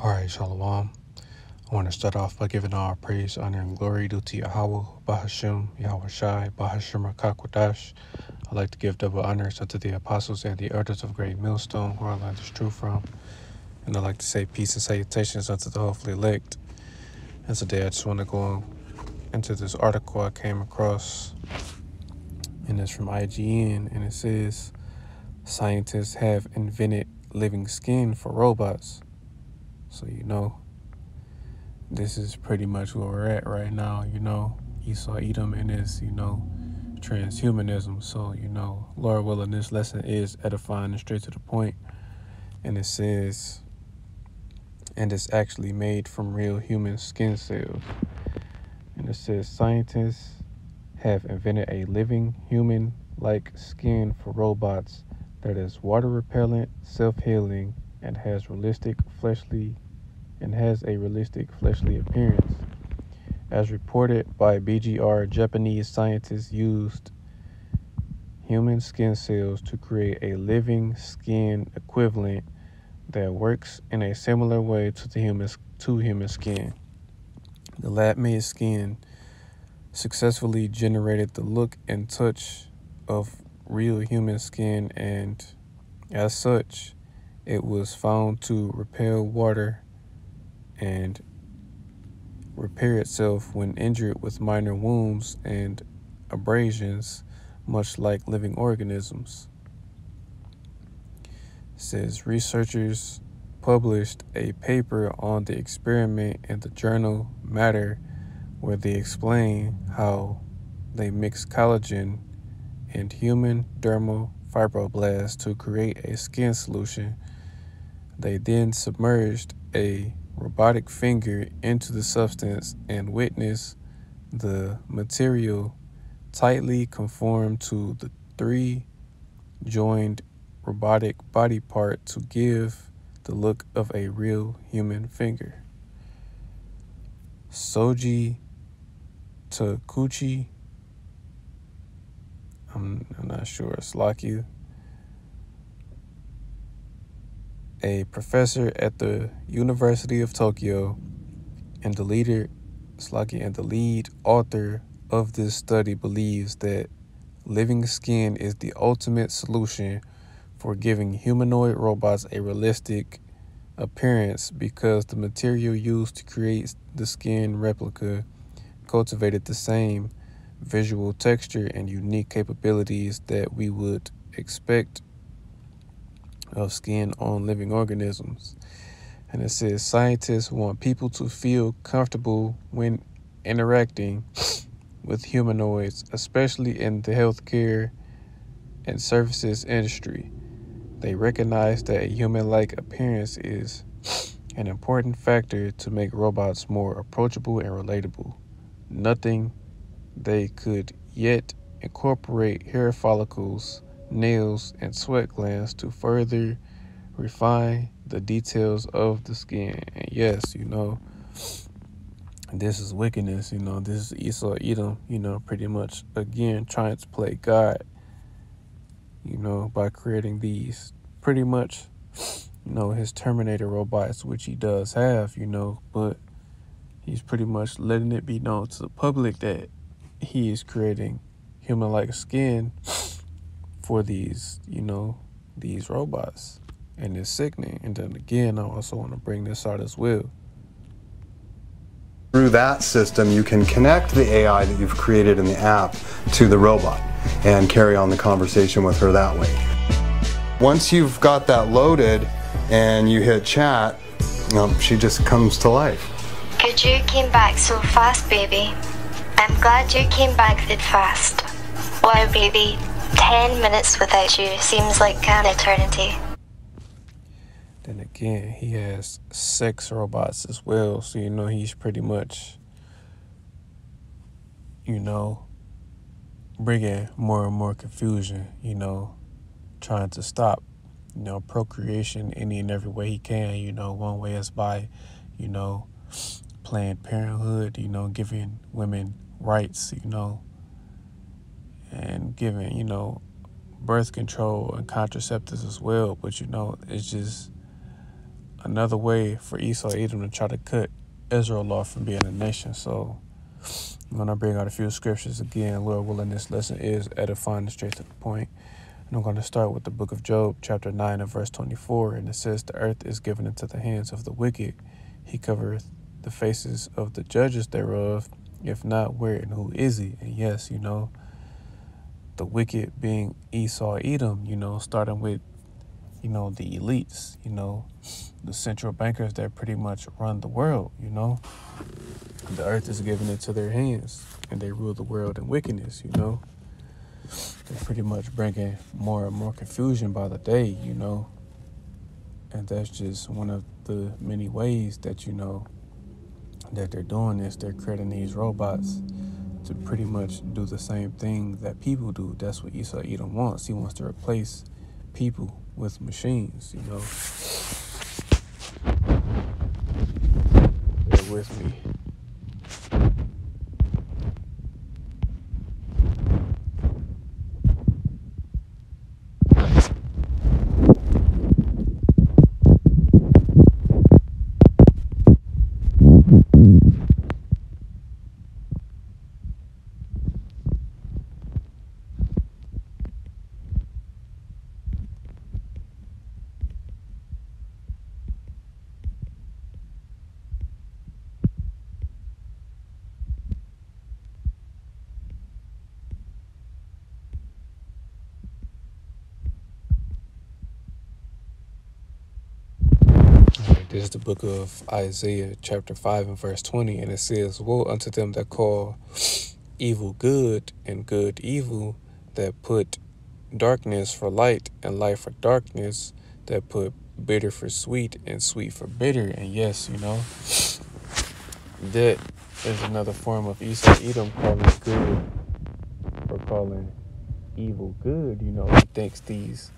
All right, Shalom. I want to start off by giving all praise, honor, and glory due to Yahweh, Bahashim, Yahweh Shai, Bahashim Kakwadash. I'd like to give double honors unto the apostles and the elders of Great Millstone, where I learned this truth from. And I'd like to say peace and salutations unto the hopefully elect. And today I just want to go into this article I came across, and it's from IGN, and it says, Scientists have invented living skin for robots. So, you know, this is pretty much where we're at right now. You know, Esau Edom and his, you know, transhumanism. So, you know, Lord willing, this lesson is edifying and straight to the point. And it says, and it's actually made from real human skin cells. And it says, scientists have invented a living human like skin for robots that is water repellent, self healing, and has realistic fleshly and has a realistic fleshly appearance. As reported by BGR, Japanese scientists used human skin cells to create a living skin equivalent that works in a similar way to the human to human skin. The lab-made skin successfully generated the look and touch of real human skin and as such it was found to repel water and repair itself when injured with minor wounds and abrasions, much like living organisms. It says researchers published a paper on the experiment in the journal Matter where they explain how they mix collagen and human dermal fibroblasts to create a skin solution they then submerged a robotic finger into the substance and witness the material tightly conform to the three joined robotic body part to give the look of a real human finger. Soji Takuchi, I'm, I'm not sure, Slaku a professor at the University of Tokyo and the leader Sluggy and the lead author of this study believes that living skin is the ultimate solution for giving humanoid robots a realistic appearance because the material used to create the skin replica cultivated the same visual texture and unique capabilities that we would expect of skin on living organisms. And it says scientists want people to feel comfortable when interacting with humanoids, especially in the healthcare and services industry. They recognize that a human like appearance is an important factor to make robots more approachable and relatable. Nothing they could yet incorporate hair follicles nails, and sweat glands to further refine the details of the skin. And yes, you know, this is wickedness, you know, this is Esau Edom, you know, pretty much again trying to play God, you know, by creating these pretty much, you know, his Terminator robots, which he does have, you know, but he's pretty much letting it be known to the public that he is creating human like skin for these, you know, these robots. And it's sickening. And then again, I also want to bring this out as well. Through that system, you can connect the AI that you've created in the app to the robot and carry on the conversation with her that way. Once you've got that loaded and you hit chat, um, she just comes to life. Good you came back so fast, baby. I'm glad you came back that fast. Wow, baby, 10 minutes without you seems like an eternity. Then again, he has sex robots as well, so you know he's pretty much, you know, bringing more and more confusion, you know, trying to stop, you know, procreation any and every way he can. You know, one way is by, you know, Planned Parenthood, you know, giving women rights, you know, and giving, you know, birth control and contraceptives as well. But, you know, it's just another way for Esau Edom to try to cut Israel off from being a nation. So I'm going to bring out a few scriptures again. Lord willing, this lesson is edifying and straight to the point. And I'm going to start with the book of Job, chapter 9 and verse 24. And it says, The earth is given into the hands of the wicked. He covereth the faces of the judges thereof. If not, where and who is he? And yes, you know, the wicked being Esau Edom, you know, starting with, you know, the elites, you know, the central bankers that pretty much run the world, you know. The earth is given into their hands and they rule the world in wickedness, you know. They're pretty much bringing more and more confusion by the day, you know. And that's just one of the many ways that, you know, that they're doing this. They're creating these robots to pretty much do the same thing that people do. That's what Esau Edom wants. He wants to replace people with machines, you know. Bear with me. This is the book of Isaiah, chapter 5, and verse 20, and it says, Woe unto them that call evil good and good evil, that put darkness for light and light for darkness, that put bitter for sweet and sweet for bitter. And yes, you know, that is another form of Esau Edom calling good or calling evil good. You know, he thinks these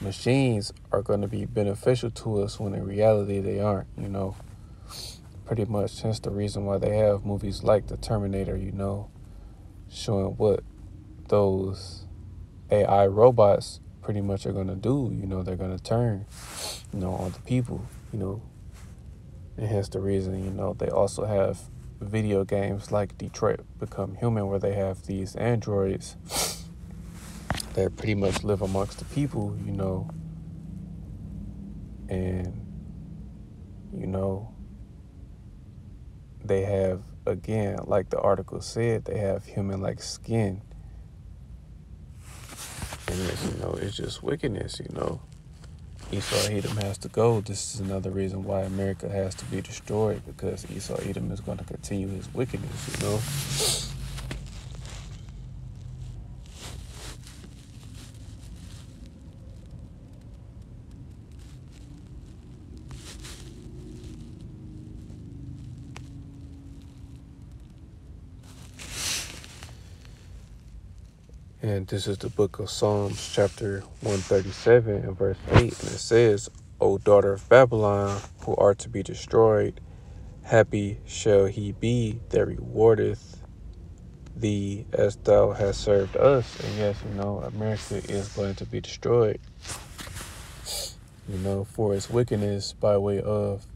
machines are going to be beneficial to us when in reality they aren't, you know. Pretty much hence the reason why they have movies like The Terminator, you know, showing what those AI robots pretty much are going to do. You know, they're going to turn, you know, on the people, you know. And hence the reason, you know, they also have video games like Detroit Become Human where they have these androids that pretty much live amongst the people, you know, and you know, they have again, like the article said, they have human-like skin, and it's, you know, it's just wickedness, you know. Esau Edom has to go. This is another reason why America has to be destroyed because Esau Edom is going to continue his wickedness, you know. And this is the book of Psalms, chapter 137, and verse 8. And it says, O daughter of Babylon, who are to be destroyed, happy shall he be that rewardeth thee as thou hast served us. And yes, you know, America is going to be destroyed, you know, for its wickedness by way of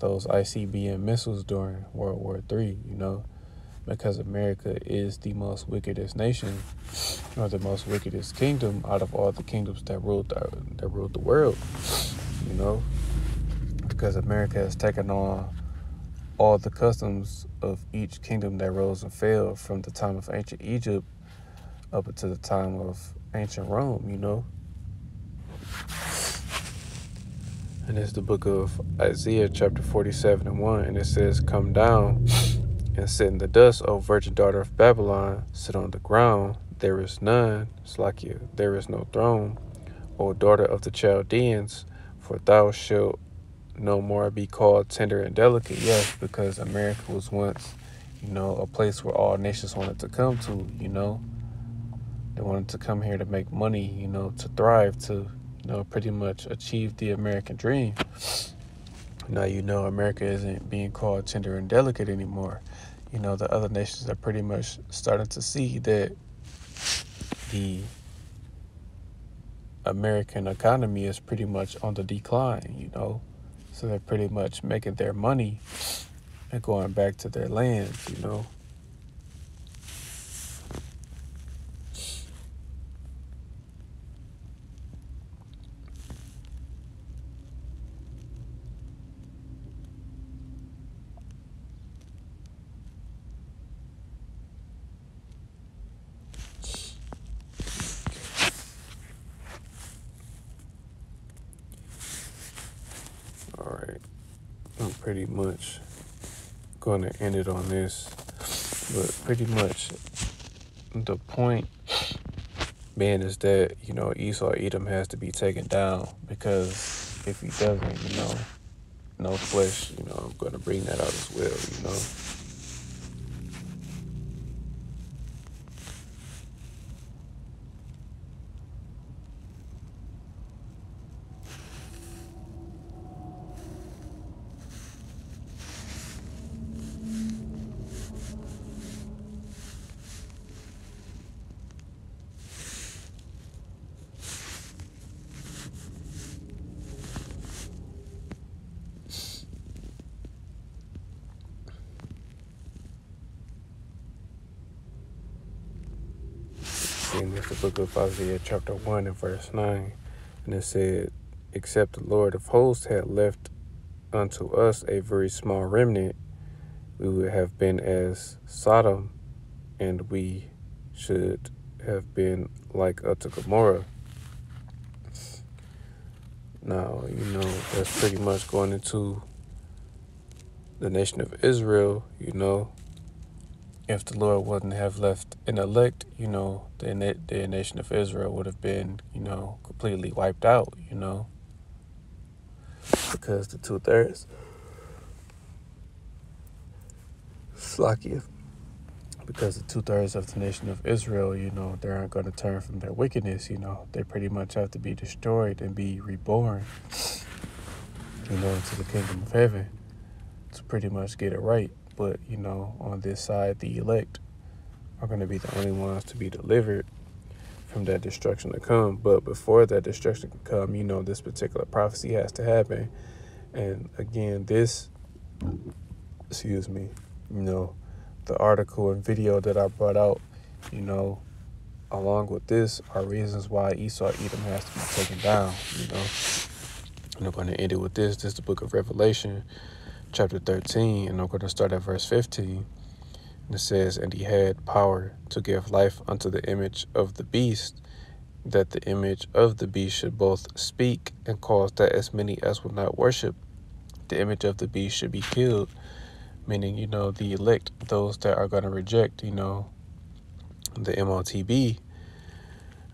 those ICBM missiles during World War III, you know because America is the most wickedest nation or the most wickedest kingdom out of all the kingdoms that ruled the, that ruled the world. You know, because America has taken on all the customs of each kingdom that rose and fell from the time of ancient Egypt up until the time of ancient Rome. You know. And it's the book of Isaiah, chapter 47 and 1, and it says, Come down and sit in the dust, O virgin daughter of Babylon, sit on the ground, there is none, Slakia, there is no throne, O daughter of the Chaldeans, for thou shalt no more be called tender and delicate. Yes, because America was once, you know, a place where all nations wanted to come to, you know. They wanted to come here to make money, you know, to thrive, to, you know, pretty much achieve the American dream. Now you know America isn't being called tender and delicate anymore you know, the other nations are pretty much starting to see that the American economy is pretty much on the decline, you know. So they're pretty much making their money and going back to their lands, you know. Pretty much going to end it on this. But pretty much the point being is that, you know, Esau Edom has to be taken down because if he doesn't, you know, no flesh, you know, I'm going to bring that out as well, you know. And it's the book of Isaiah, chapter 1, and verse 9. And it said, Except the Lord of hosts had left unto us a very small remnant, we would have been as Sodom, and we should have been like unto Gomorrah. Now, you know, that's pretty much going into the nation of Israel, you know, if the Lord wouldn't have left an elect, you know, the, the nation of Israel would have been, you know, completely wiped out, you know, because the two thirds, Slakia, because the two thirds of the nation of Israel, you know, they aren't going to turn from their wickedness, you know, they pretty much have to be destroyed and be reborn, you know, into the kingdom of heaven to pretty much get it right. But, you know, on this side, the elect are going to be the only ones to be delivered from that destruction to come. But before that destruction can come, you know, this particular prophecy has to happen. And again, this, excuse me, you know, the article and video that I brought out, you know, along with this are reasons why Esau Edom has to be taken down, you know. And I'm going to end it with this. This is the book of Revelation, chapter 13, and I'm going to start at verse 15. And it says, And he had power to give life unto the image of the beast, that the image of the beast should both speak and cause that as many as will not worship the image of the beast should be killed. Meaning, you know, the elect, those that are going to reject, you know, the MOTB.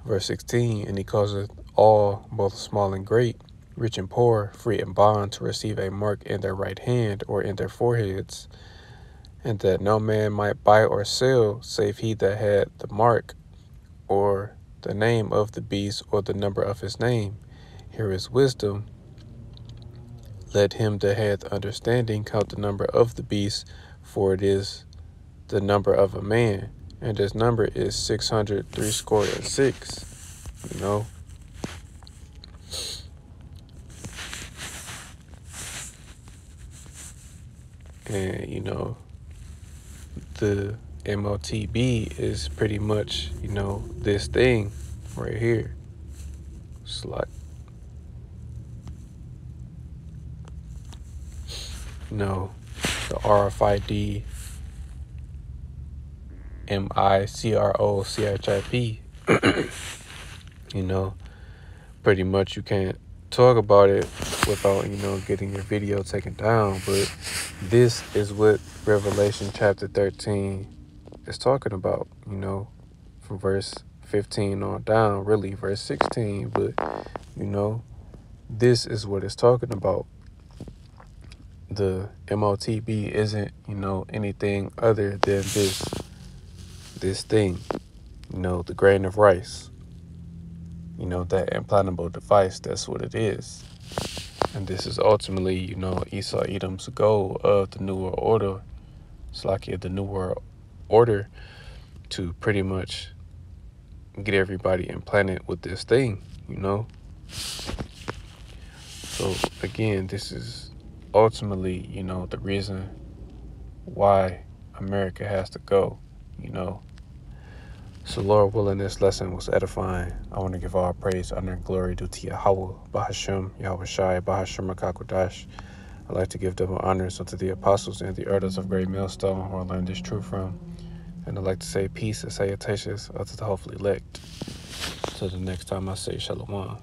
Verse 16, and he causeth all, both small and great, rich and poor, free and bond, to receive a mark in their right hand or in their foreheads, and that no man might buy or sell save he that had the mark or the name of the beast or the number of his name. Here is wisdom. Let him that hath understanding count the number of the beast, for it is the number of a man, and his number is six hundred three score and six. You know. And, you know, the MOTB is pretty much, you know, this thing right here. You know, the RFID M I C R O C H I P. You know, pretty much you can't talk about it without, you know, getting your video taken down. But this is what Revelation chapter 13 is talking about, you know, from verse 15 on down, really verse 16. But, you know, this is what it's talking about. The MOTB isn't, you know, anything other than this, this thing, you know, the grain of rice you know, that implantable device, that's what it is. And this is ultimately, you know, Esau Edom's goal of the New World Order. Like the New World Order to pretty much get everybody implanted with this thing, you know. So again, this is ultimately, you know, the reason why America has to go, you know. So, Lord willing, this lesson was edifying. I want to give all praise, honor, and glory due to Yahweh, Bahashim, Yahweh Shai, Bahashim, Rakakwadash. I'd like to give double honors unto the apostles and the elders of Great Millstone, where I learned this truth from. And I'd like to say peace and salutations unto the hopefully elect. Till the next time I say shalom.